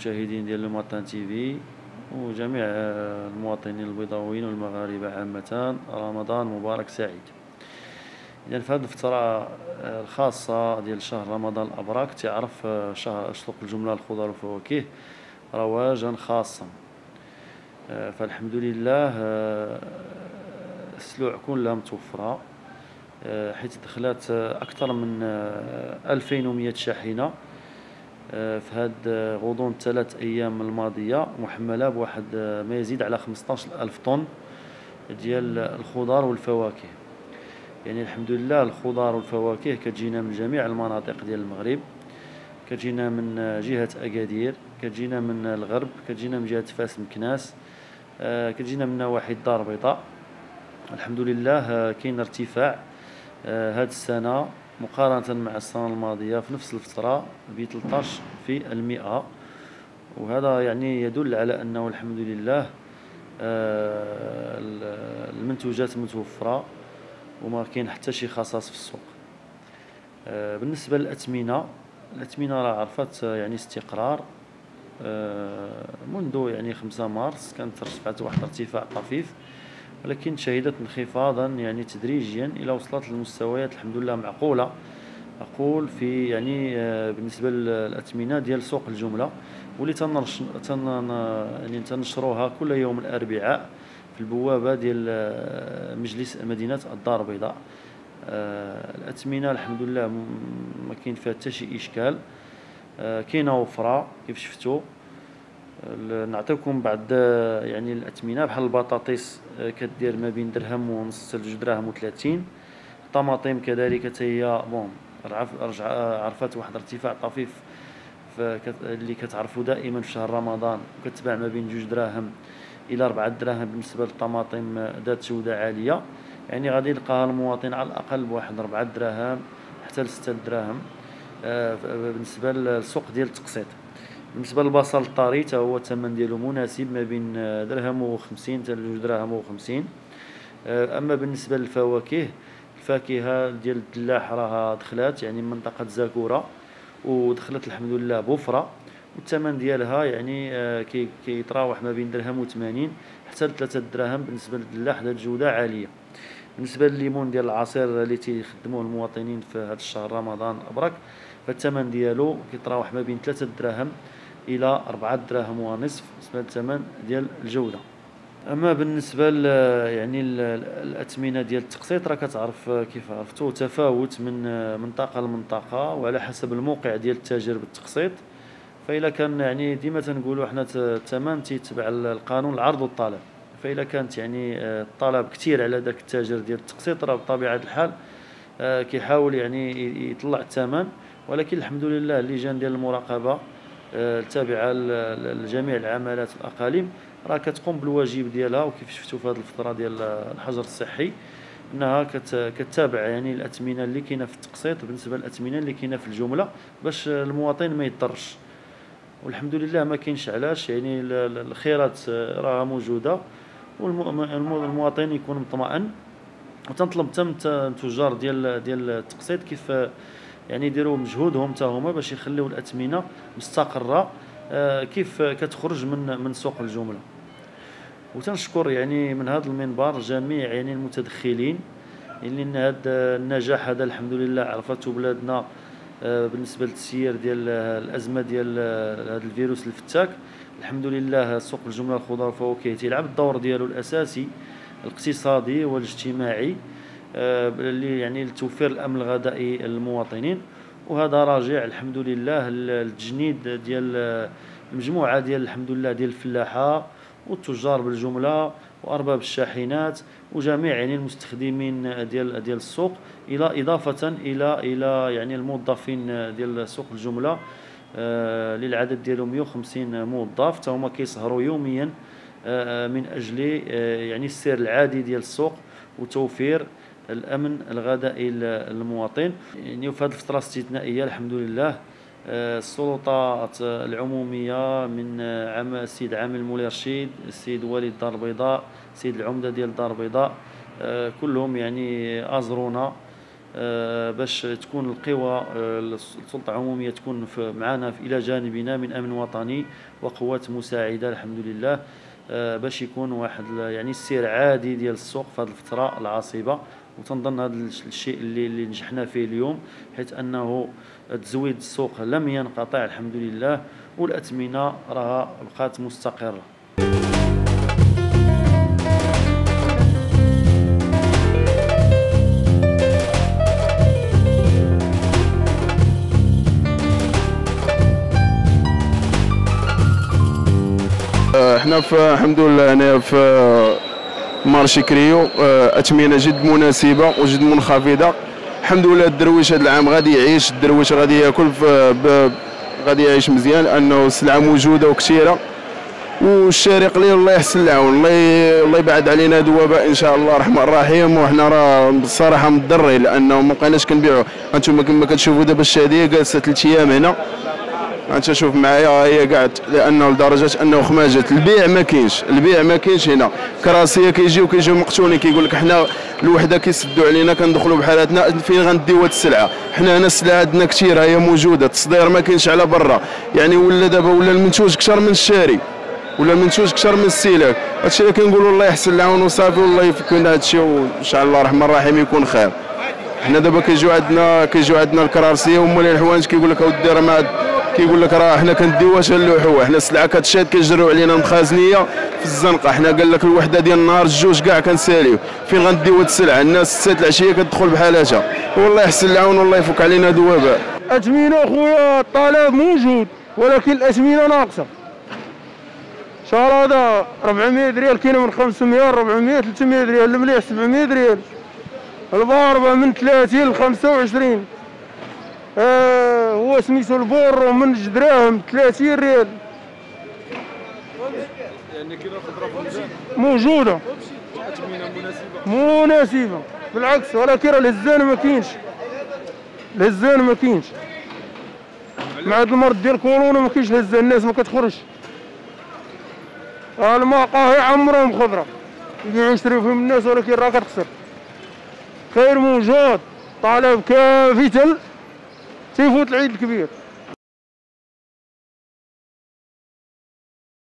المشاهدين ديال المواطن تي في وجميع المواطنين البيضاويين والمغاربة عامة رمضان مبارك سعيد. إذا في هذه الفترة الخاصة ديال شهر رمضان الأبراك تعرف شهر سوق الجملة الخضر والفواكه رواجا خاصا. فالحمد لله السلوع كلها متوفرة حيث دخلت أكثر من 2100 شاحنة. في هاد غضون الثلاث أيام الماضية محملة بواحد ما يزيد على 15 ألف طن ديال الخضار والفواكه. يعني الحمد لله الخضار والفواكه كتجينا من جميع المناطق ديال المغرب كتجينا من جهة أكادير كتجينا من الغرب كتجينا من جهة فاس مكناس كتجينا من نواحي الدار البيضاء. الحمد لله كاين ارتفاع هاد السنة مقارنة مع السنة الماضية في نفس الفترة ب 13 في المئة وهذا يعني يدل على أنه الحمد لله آه، المنتوجات متوفرة وما كاين حتى شي خصاص في السوق. آه، بالنسبة للأثمنة الأثمنة راه عرفت يعني استقرار آه، منذ يعني 5 مارس كانت ارتفعت واحد الارتفاع طفيف. ولكن شهدت انخفاضا يعني تدريجيا إلى وصلت للمستويات الحمد لله معقولة. أقول في يعني آه، بالنسبة للأثمنة ديال سوق الجملة واللي تنرش تن يعني تنشروها كل يوم الأربعاء في البوابة ديال آه، مجلس مدينة الدار البيضاء. آه، الأثمنة الحمد لله ما كاين فيها حتى شي إشكال. كاينة وفرة كيف شفتوا نعطيكم بعض يعني الأثمنة بحال البطاطس آه، كدير ما بين درهم ونص حتى لجوج دراهم وثلاثين. الطماطم كذلك حتى هي بون رجع عرفت واحد الارتفاع طفيف اللي كتعرفوا دائما في شهر رمضان وكتباع ما بين جوج دراهم إلى أربعة دراهم بالنسبة للطماطم ذات جودة عالية. يعني غادي يلقاها المواطن على الأقل بواحد أربعة دراهم حتى لستة دراهم آه، بالنسبة للسوق ديال التقسيط. بالنسبة للبصل الطري حتى هو الثمن ديالو مناسب ما بين درهم و50 حتى لجوج دراهم و50 آه، أما بالنسبة للفواكه الفاكهة ديال الدلاح راها دخلات يعني من منطقة زاكورة ودخلت الحمد لله بوفرة. والثمن ديالها يعني آه، كيتراوح ما بين درهم و80 حتى ل 3 دراهم بالنسبة للدلاح ذات جودة عالية. بالنسبة لليمون ديال العصير اللي تيخدموه المواطنين في هذا الشهر رمضان الابرك فالثمن ديالو كيتراوح ما بين 3 دراهم إلى 4 دراهم ونصف بالنسبة للثمن ديال الجوده أما بالنسبة ل يعني الأثمنة ديال التقسيط راه كتعرف كيف عرفتوا تفاوت من منطقة لمنطقة وعلى حسب الموقع ديال التاجر بالتقسيط. فإلا كان يعني ديما تنقولوا حنا الثمن تيتبع القانون العرض والطلب. فإلا كانت يعني الطلب كثير على ذاك التاجر ديال التقسيط راه بطبيعة الحال آه، كيحاول يعني يطلع الثمن. ولكن الحمد لله اللجان ديال المراقبة التابعه لجميع العملات الاقاليم راه كتقوم بالواجب ديالها وكيف شفتوا في هذه الفترة ديال الحجر الصحي. إنها كتتابع يعني الأثمنة اللي كاينة في التقسيط بالنسبة للأثمنة اللي كاينة في الجملة باش المواطن ما يضرش والحمد لله ما كاينش علاش يعني الخيرات راها موجودة. والمواطن يكون مطمئن. وتنطلب تم التجار ديال ديال التقسيط كيف يعني يديروا مجهودهم حتى هما باش يخليو الأثمنة مستقرة آه، كيف كتخرج من من سوق الجملة. وتنشكر يعني من هذا المنبر جميع يعني المتدخلين يعني إن هذا النجاح هذا الحمد لله عرفته بلادنا آه، بالنسبة للتسيير ديال الأزمة ديال هذا الفيروس الفتاك. الحمد لله سوق الجملة الخضار والفواكه تيلعب الدور ديالو الأساسي الاقتصادي والاجتماعي. يعني لتوفير الأمن الغذائي للمواطنين. وهذا راجع الحمد لله التجنيد ديال المجموعه ديال الحمد لله ديال الفلاحة والتجار بالجملة وأرباب الشاحنات وجميع يعني المستخدمين ديال ديال السوق إلى إضافة إلى إلى يعني الموظفين ديال سوق الجمله آه للعدد ديالهم 150 موظف حتى هما كيسهروا يوميا آه من أجل آه يعني السير العادي ديال السوق وتوفير الأمن الغذائي للمواطن يعني وفي هذه الفترة الاستثنائيه الحمد لله آه، السلطات العمومية من عام السيد عامل مولاي رشيد السيد والي الدار البيضاء السيد العمدة ديال الدار البيضاء آه، كلهم يعني أزرونا آه، باش تكون القوى السلطة العمومية تكون معنا إلى جانبنا من أمن وطني وقوات مساعدة الحمد لله باش يكون واحد يعني السير عادي ديال السوق في هذه الفترة العصيبه وتنظن هذا الشيء اللي, اللي نجحنا فيه اليوم حيث أنه تزويد السوق لم ينقطع الحمد لله والأثمنة راها بقات مستقرة. إحنا في الحمد لله هنا في مارشي كريو آه، اثمنه جد مناسبة وجد منخفضة. الحمد لله الدرويش هذا العام غادي يعيش الدرويش غادي ياكل غادي يعيش مزيان لأنه السلعة موجودة وكثيرة. والشاري قليل الله يحسن العون الله الله يبعد علينا هذا الوباء إن شاء الله الرحمن الرحيم. وحنا راه بصراحة مضرين لأنه ما بقيناش كنبيعوا أنتم كما كتشوفوا دابا الشاديه جالسة ثلاث أيام هنا. أنت شوف معايا هي قاعد لأنه لدرجة أنه خماجات البيع ما كاينش البيع ما كاينش هنا. كراسية كيجيو كيجيو مقتولين كيقول لك حنا الوحدة كيسدوا علينا كندخلوا بحالاتنا فين غنديو هاد السلعة؟ حنا هنا السلعة عندنا كثير هي موجودة التصدير ما كاينش على برا. يعني ولا دابا ولا المنتوج أكثر من الشاري ولا المنتوج أكثر من السلاك هادشي اللي كنقولوا الله يحسن العون وصافي والله يفك لنا هادشي وإن شاء الله الرحمن الرحيم يكون خير. حنا دابا كيجيو عندنا كيجيو عندنا الكرارسيه ومولين الحوانت كيقول لك أودي راه ما كيقول لك راه حنا كنديو واش نلوحوا حنا السلعه كتشاد كيجروا علينا مخازنية في الزنقة. حنا قال لك الوحدة ديال النهار الجوج كاع كنساليو. فين غنديو هاد السلعة؟ الناس ست العشية كتدخل بحالاتها والله يحسن العون والله يفك علينا هاد الوباء اثمنه خويا الطلب موجود ولكن الاثمنه ناقصة. شهر هذا 400 ريال كاينة من 500 400 300 ريال المليح 700 ريال. الباربه من 30 ل 25 آه هو سميتو البور من جد دراهم 30 ريال. يعني الخضره موجودة. مناسبة. مناسبة. بالعكس ولكن راه الهزان ما كاينش. الهزان ما كاينش. مع هذا المرض ديال كورونا ما كاينش الهزان الناس ما كتخرجش. المقاهي عمرهم خضرة. يبيعوا يشريو فيهم الناس ولكن راه كتخسر. خير موجود. طالب كافي تيفوت العيد الكبير.